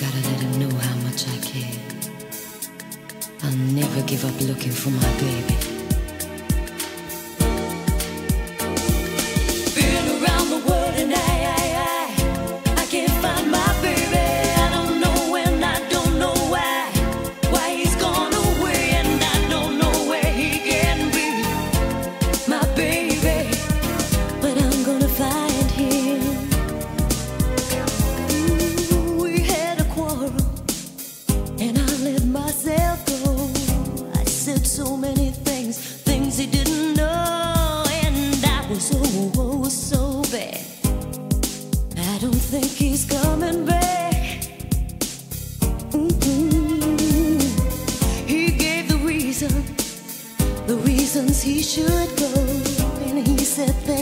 gotta let him know how much I care. I'll never give up looking for my baby. I said so many things, things he didn't know, and I was oh, oh so bad. I don't think he's coming back. Mm-mm. He gave the reason, the reasons he should go, and he said things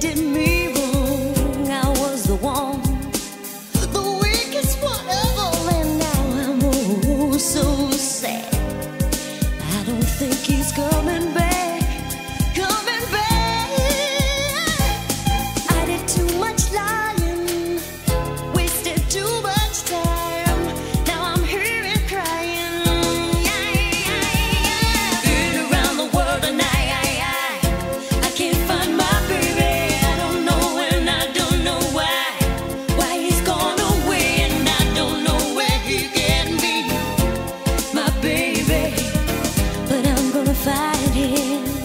did me wrong. I was the one, the weakest and now I'm oh so sad. I don't think he's gone. what if I did?